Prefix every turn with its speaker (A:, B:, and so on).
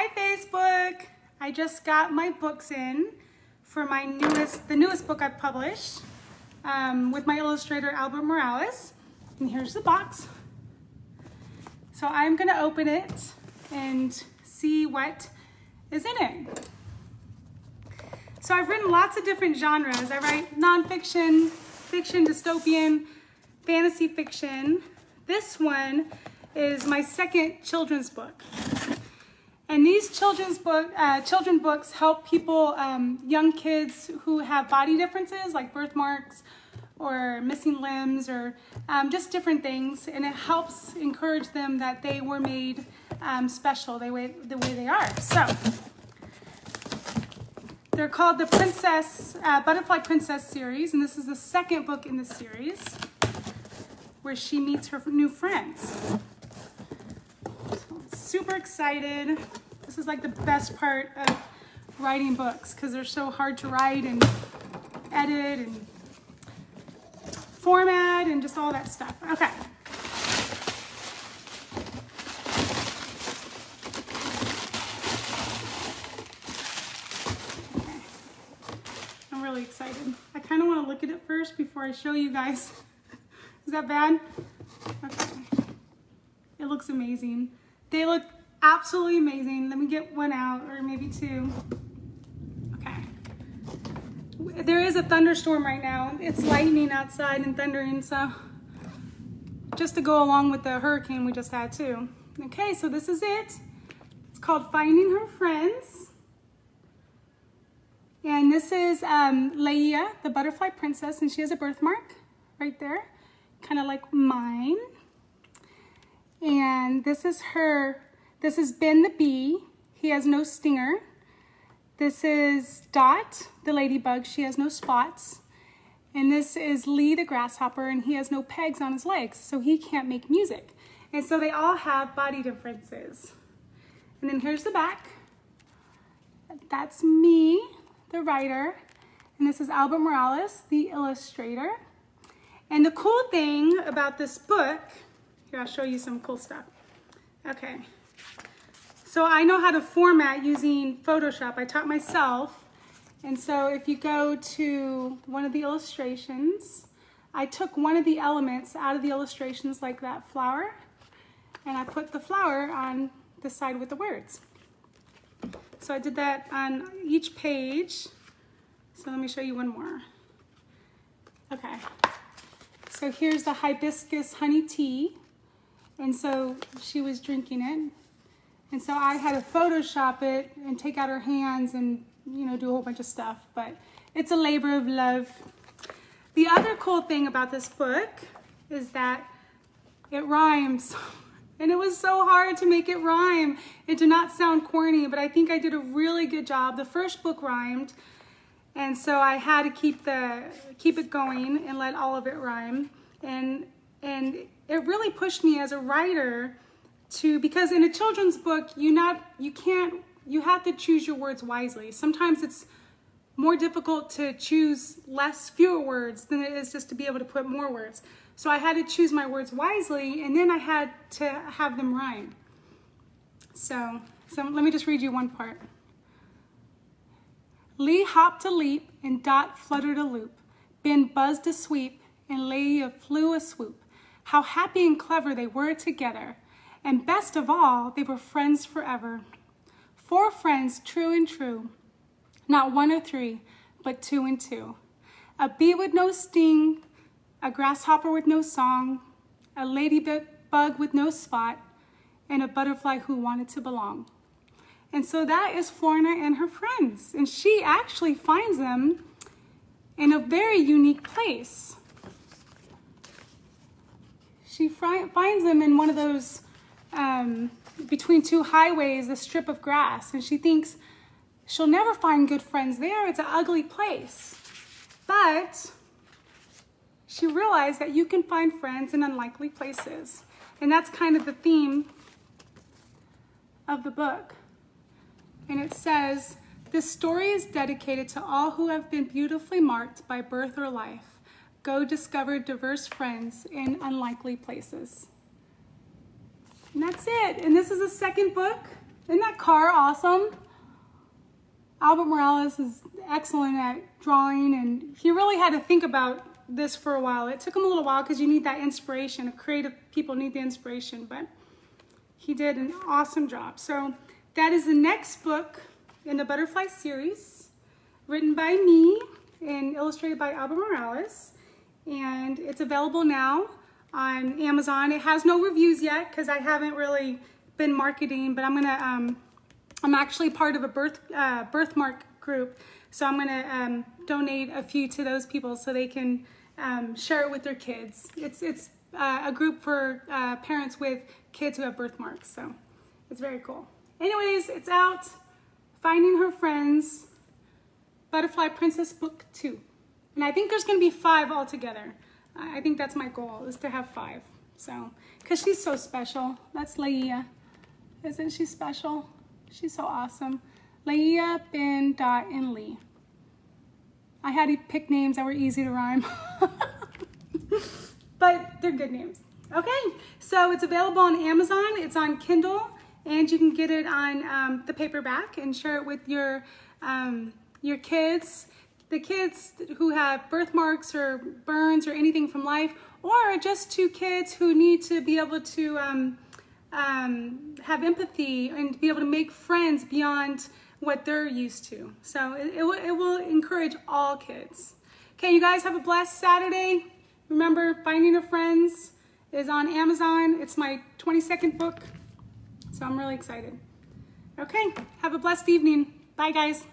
A: Hi Facebook! I just got my books in for my newest, the newest book I've published um, with my illustrator Albert Morales. And here's the box. So I'm gonna open it and see what is in it. So I've written lots of different genres. I write nonfiction, fiction, dystopian, fantasy fiction. This one is my second children's book. And these children's book, uh, children books help people, um, young kids who have body differences like birthmarks or missing limbs or um, just different things. And it helps encourage them that they were made um, special the way, the way they are. So they're called the Princess, uh, Butterfly Princess series. And this is the second book in the series where she meets her new friends super excited. This is like the best part of writing books because they're so hard to write and edit and format and just all that stuff. Okay. I'm really excited. I kind of want to look at it first before I show you guys. Is that bad? Okay. It looks amazing. They look absolutely amazing. Let me get one out, or maybe two. Okay. There is a thunderstorm right now. It's lightning outside and thundering, so just to go along with the hurricane we just had too. Okay, so this is it. It's called Finding Her Friends. And this is um, Leia, the butterfly princess, and she has a birthmark right there, kind of like mine. And this is her, this is Ben the bee. He has no stinger. This is Dot, the ladybug. She has no spots. And this is Lee the grasshopper, and he has no pegs on his legs, so he can't make music. And so they all have body differences. And then here's the back. That's me, the writer. And this is Albert Morales, the illustrator. And the cool thing about this book here, I'll show you some cool stuff. Okay. So I know how to format using Photoshop. I taught myself. And so if you go to one of the illustrations, I took one of the elements out of the illustrations like that flower, and I put the flower on the side with the words. So I did that on each page. So let me show you one more. Okay. So here's the hibiscus honey tea. And so she was drinking it. And so I had to Photoshop it and take out her hands and, you know, do a whole bunch of stuff. But it's a labor of love. The other cool thing about this book is that it rhymes. And it was so hard to make it rhyme. It did not sound corny, but I think I did a really good job. The first book rhymed. And so I had to keep the keep it going and let all of it rhyme. And and it really pushed me as a writer to because in a children's book you not you can't you have to choose your words wisely. Sometimes it's more difficult to choose less fewer words than it is just to be able to put more words. So i had to choose my words wisely and then i had to have them rhyme. So so let me just read you one part. Lee hopped a leap and dot fluttered a loop ben buzzed a sweep and leia flew a swoop how happy and clever they were together. And best of all, they were friends forever. Four friends, true and true. Not one or three, but two and two. A bee with no sting, a grasshopper with no song, a ladybug bug with no spot, and a butterfly who wanted to belong. And so that is Florna and her friends. And she actually finds them in a very unique place she finds them in one of those, um, between two highways, a strip of grass, and she thinks she'll never find good friends there. It's an ugly place. But she realized that you can find friends in unlikely places. And that's kind of the theme of the book. And it says, this story is dedicated to all who have been beautifully marked by birth or life Go discover diverse friends in unlikely places. And that's it. And this is the second book Isn't that car awesome? Albert Morales is excellent at drawing and he really had to think about this for a while. It took him a little while because you need that inspiration. Creative people need the inspiration, but he did an awesome job. So that is the next book in the Butterfly series, written by me and illustrated by Albert Morales. And it's available now on Amazon. It has no reviews yet because I haven't really been marketing, but I'm gonna, um, I'm actually part of a birth uh, birthmark group. So I'm gonna um, donate a few to those people so they can um, share it with their kids. It's, it's uh, a group for uh, parents with kids who have birthmarks, so it's very cool. Anyways, it's out. Finding Her Friends, Butterfly Princess Book 2. And I think there's gonna be five altogether. I think that's my goal, is to have five. So, because she's so special. That's Laia. Isn't she special? She's so awesome. Laia, Ben, Dot, and Lee. I had to pick names that were easy to rhyme. but they're good names. Okay, so it's available on Amazon. It's on Kindle, and you can get it on um, the paperback and share it with your um, your kids, the kids who have birthmarks or burns or anything from life, or just to kids who need to be able to um, um have empathy and be able to make friends beyond what they're used to. So it, it, will, it will encourage all kids. Okay, you guys have a blessed Saturday. Remember, Finding Her Friends is on Amazon. It's my 22nd book, so I'm really excited. Okay, have a blessed evening. Bye, guys.